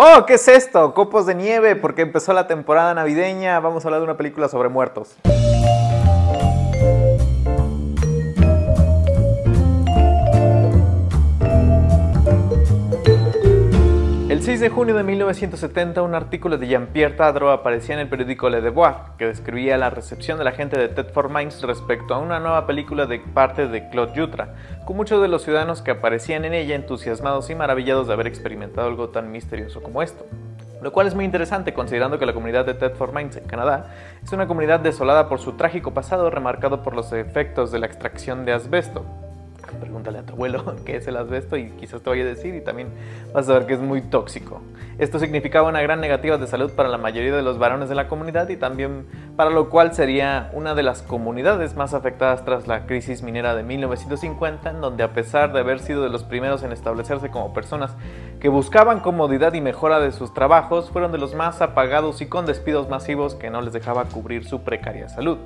Oh, ¿qué es esto? Copos de nieve, porque empezó la temporada navideña. Vamos a hablar de una película sobre muertos. 6 de junio de 1970, un artículo de Jean-Pierre Tadro aparecía en el periódico Le Devoir, que describía la recepción de la gente de Ted for Minds respecto a una nueva película de parte de Claude Jutra, con muchos de los ciudadanos que aparecían en ella entusiasmados y maravillados de haber experimentado algo tan misterioso como esto. Lo cual es muy interesante considerando que la comunidad de Ted for Minds en Canadá es una comunidad desolada por su trágico pasado remarcado por los efectos de la extracción de asbesto, pregúntale a tu abuelo qué es el asbesto y quizás te vaya a decir y también vas a ver que es muy tóxico. Esto significaba una gran negativa de salud para la mayoría de los varones de la comunidad y también para lo cual sería una de las comunidades más afectadas tras la crisis minera de 1950, en donde a pesar de haber sido de los primeros en establecerse como personas que buscaban comodidad y mejora de sus trabajos, fueron de los más apagados y con despidos masivos que no les dejaba cubrir su precaria salud.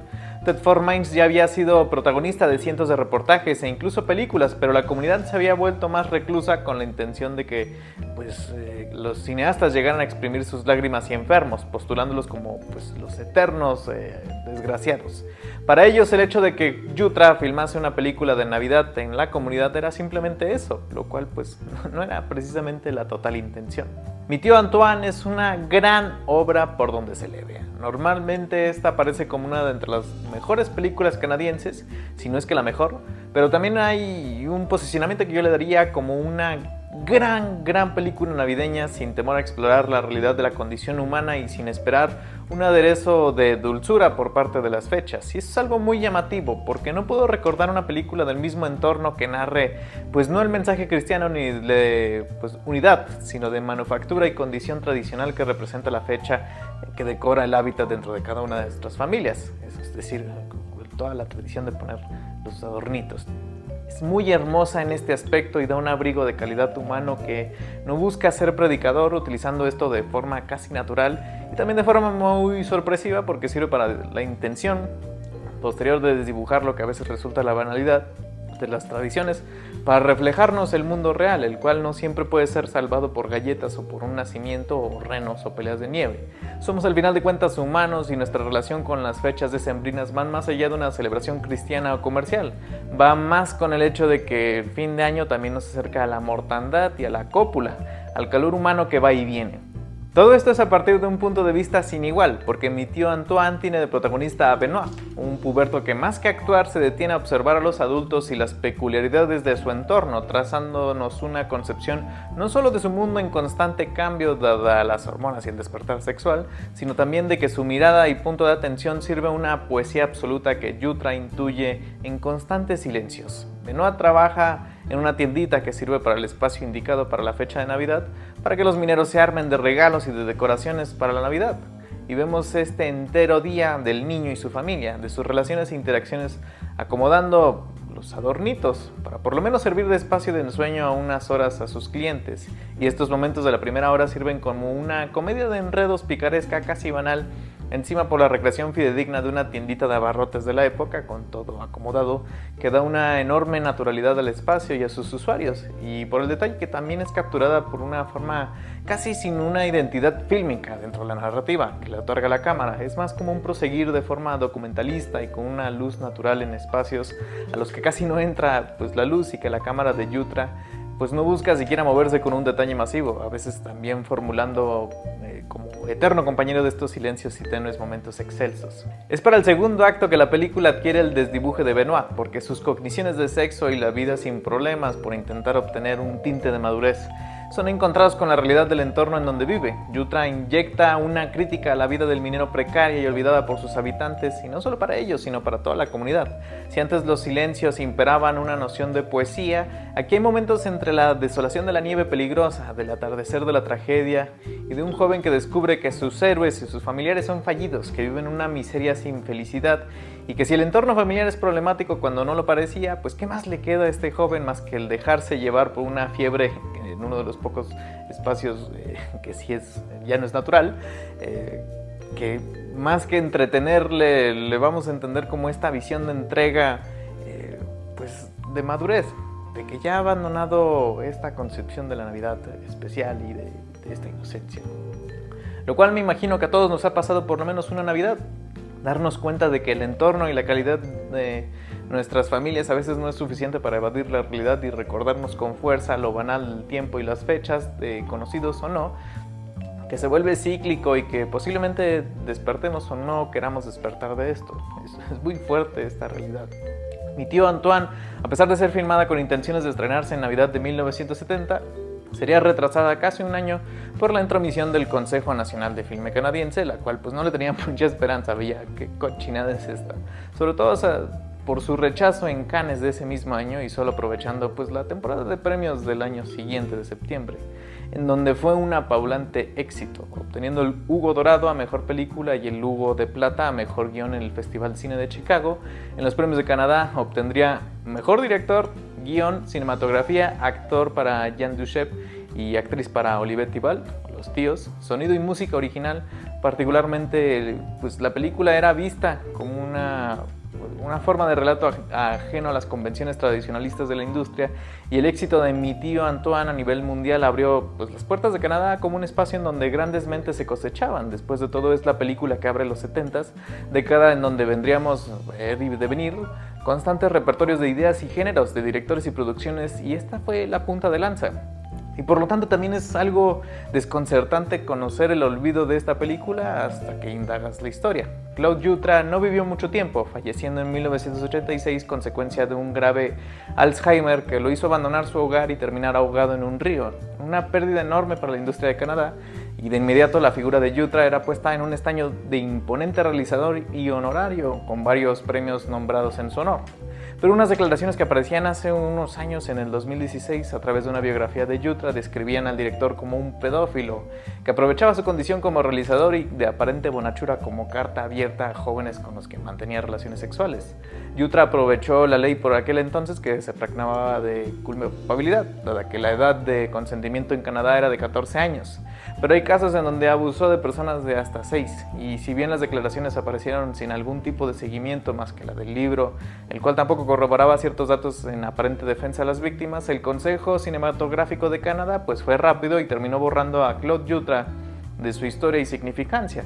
Ted For Minds ya había sido protagonista de cientos de reportajes e incluso películas, pero la comunidad se había vuelto más reclusa con la intención de que pues, eh, los cineastas llegaran a exprimir sus lágrimas y enfermos, postulándolos como pues, los eternos eh, desgraciados. Para ellos el hecho de que Yutra filmase una película de Navidad en la comunidad era simplemente eso, lo cual pues no era precisamente la total intención. Mi tío Antoine es una gran obra por donde se le vea. Normalmente esta aparece como una de entre las mejores películas canadienses, si no es que la mejor, pero también hay un posicionamiento que yo le daría como una gran, gran película navideña sin temor a explorar la realidad de la condición humana y sin esperar un aderezo de dulzura por parte de las fechas. Y eso es algo muy llamativo, porque no puedo recordar una película del mismo entorno que narre, pues no el mensaje cristiano ni de pues, unidad, sino de manufactura y condición tradicional que representa la fecha que decora el hábitat dentro de cada una de nuestras familias. es decir, toda la tradición de poner los adornitos. Es muy hermosa en este aspecto y da un abrigo de calidad humano que no busca ser predicador utilizando esto de forma casi natural y también de forma muy sorpresiva porque sirve para la intención posterior de desdibujar lo que a veces resulta la banalidad de las tradiciones para reflejarnos el mundo real, el cual no siempre puede ser salvado por galletas o por un nacimiento o renos o peleas de nieve. Somos al final de cuentas humanos y nuestra relación con las fechas decembrinas van más allá de una celebración cristiana o comercial. Va más con el hecho de que el fin de año también nos acerca a la mortandad y a la cópula, al calor humano que va y viene. Todo esto es a partir de un punto de vista sin igual, porque mi tío Antoine tiene de protagonista a Benoit, un puberto que más que actuar se detiene a observar a los adultos y las peculiaridades de su entorno, trazándonos una concepción no solo de su mundo en constante cambio dada las hormonas y el despertar sexual, sino también de que su mirada y punto de atención sirve una poesía absoluta que Yutra intuye en constantes silencios. Benoit trabaja en una tiendita que sirve para el espacio indicado para la fecha de Navidad, para que los mineros se armen de regalos y de decoraciones para la Navidad. Y vemos este entero día del niño y su familia, de sus relaciones e interacciones, acomodando los adornitos, para por lo menos servir de espacio de ensueño a unas horas a sus clientes. Y estos momentos de la primera hora sirven como una comedia de enredos picaresca casi banal Encima por la recreación fidedigna de una tiendita de abarrotes de la época, con todo acomodado, que da una enorme naturalidad al espacio y a sus usuarios, y por el detalle que también es capturada por una forma casi sin una identidad fílmica dentro de la narrativa que le otorga la cámara. Es más como un proseguir de forma documentalista y con una luz natural en espacios a los que casi no entra pues, la luz y que la cámara de Yutra pues no busca siquiera moverse con un detalle masivo, a veces también formulando eh, como eterno compañero de estos silencios y tenues momentos excelsos. Es para el segundo acto que la película adquiere el desdibuje de Benoit, porque sus cogniciones de sexo y la vida sin problemas por intentar obtener un tinte de madurez son encontrados con la realidad del entorno en donde vive. Yutra inyecta una crítica a la vida del minero precaria y olvidada por sus habitantes, y no solo para ellos, sino para toda la comunidad. Si antes los silencios imperaban una noción de poesía, aquí hay momentos entre la desolación de la nieve peligrosa, del atardecer de la tragedia y de un joven que descubre que sus héroes y sus familiares son fallidos, que viven una miseria sin felicidad y que si el entorno familiar es problemático cuando no lo parecía, pues ¿qué más le queda a este joven más que el dejarse llevar por una fiebre en uno de los pocos espacios eh, que sí es, ya no es natural, eh, que más que entretenerle, le vamos a entender como esta visión de entrega, eh, pues de madurez, de que ya ha abandonado esta concepción de la Navidad especial y de de esta inocencia. Lo cual me imagino que a todos nos ha pasado por lo menos una Navidad. Darnos cuenta de que el entorno y la calidad de nuestras familias a veces no es suficiente para evadir la realidad y recordarnos con fuerza lo banal del tiempo y las fechas, de conocidos o no, que se vuelve cíclico y que posiblemente despertemos o no queramos despertar de esto. Es, es muy fuerte esta realidad. Mi tío Antoine, a pesar de ser filmada con intenciones de estrenarse en Navidad de 1970, sería retrasada casi un año por la intromisión del Consejo Nacional de Filme Canadiense, la cual pues no le tenía mucha esperanza, veía qué cochinada es esta. Sobre todo por su rechazo en Cannes de ese mismo año y solo aprovechando pues la temporada de premios del año siguiente de septiembre, en donde fue un apaulante éxito, obteniendo el Hugo Dorado a Mejor Película y el Hugo de Plata a Mejor Guión en el Festival Cine de Chicago. En los premios de Canadá obtendría Mejor Director, Guión, Cinematografía, Actor para Jean Duchep y Actriz para Olivette Tibal, Los Tíos, Sonido y Música Original. Particularmente, pues la película era vista como una una forma de relato ajeno a las convenciones tradicionalistas de la industria y el éxito de mi tío Antoine a nivel mundial abrió pues, las puertas de Canadá como un espacio en donde grandes mentes se cosechaban. Después de todo es la película que abre los 70s, década en donde vendríamos eh, de venir constantes repertorios de ideas y géneros de directores y producciones y esta fue la punta de lanza. Y por lo tanto también es algo desconcertante conocer el olvido de esta película hasta que indagas la historia. Claude Yutra no vivió mucho tiempo, falleciendo en 1986 consecuencia de un grave Alzheimer que lo hizo abandonar su hogar y terminar ahogado en un río. Una pérdida enorme para la industria de Canadá y de inmediato la figura de Yutra era puesta en un estaño de imponente realizador y honorario, con varios premios nombrados en su honor pero unas declaraciones que aparecían hace unos años en el 2016 a través de una biografía de Yutra describían al director como un pedófilo que aprovechaba su condición como realizador y de aparente bonachura como carta abierta a jóvenes con los que mantenía relaciones sexuales. Yutra aprovechó la ley por aquel entonces que se practicaba de culpabilidad, dada que la edad de consentimiento en Canadá era de 14 años. Pero hay casos en donde abusó de personas de hasta 6, y si bien las declaraciones aparecieron sin algún tipo de seguimiento más que la del libro, el cual tampoco corroboraba ciertos datos en aparente defensa a las víctimas, el Consejo Cinematográfico de Canadá pues fue rápido y terminó borrando a Claude Yutra de su historia y significancia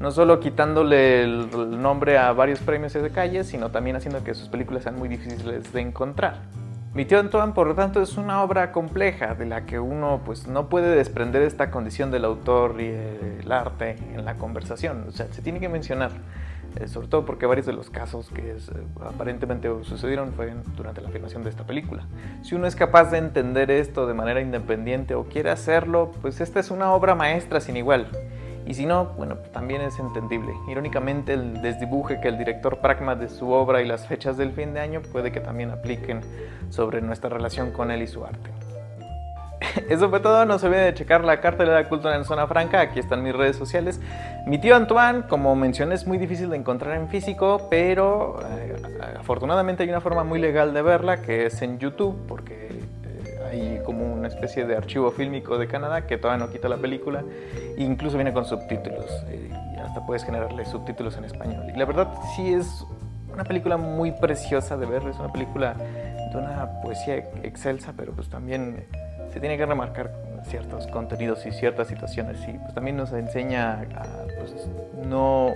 no solo quitándole el nombre a varios premios de calle, sino también haciendo que sus películas sean muy difíciles de encontrar. Mi tío Antoine, por lo tanto, es una obra compleja de la que uno pues, no puede desprender esta condición del autor y el arte en la conversación. O sea, se tiene que mencionar, eh, sobre todo porque varios de los casos que eh, aparentemente sucedieron fueron durante la filmación de esta película. Si uno es capaz de entender esto de manera independiente o quiere hacerlo, pues esta es una obra maestra sin igual. Y si no, bueno, también es entendible. Irónicamente, el desdibuje que el director pragma de su obra y las fechas del fin de año puede que también apliquen sobre nuestra relación con él y su arte. Eso fue todo, no se olviden de checar la cartelera de cultura en Zona Franca, aquí están mis redes sociales. Mi tío Antoine, como mencioné, es muy difícil de encontrar en físico, pero eh, afortunadamente hay una forma muy legal de verla, que es en YouTube, porque hay como especie de archivo fílmico de Canadá que todavía no quita la película e incluso viene con subtítulos eh, y hasta puedes generarle subtítulos en español. Y la verdad sí es una película muy preciosa de ver, es una película de una poesía excelsa, pero pues también se tiene que remarcar ciertos contenidos y ciertas situaciones y pues también nos enseña a pues, no,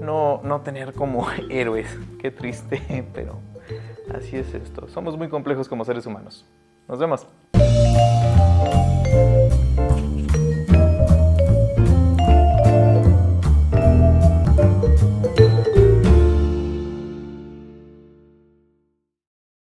no, no tener como héroes, qué triste, pero así es esto, somos muy complejos como seres humanos. Nos vemos. Música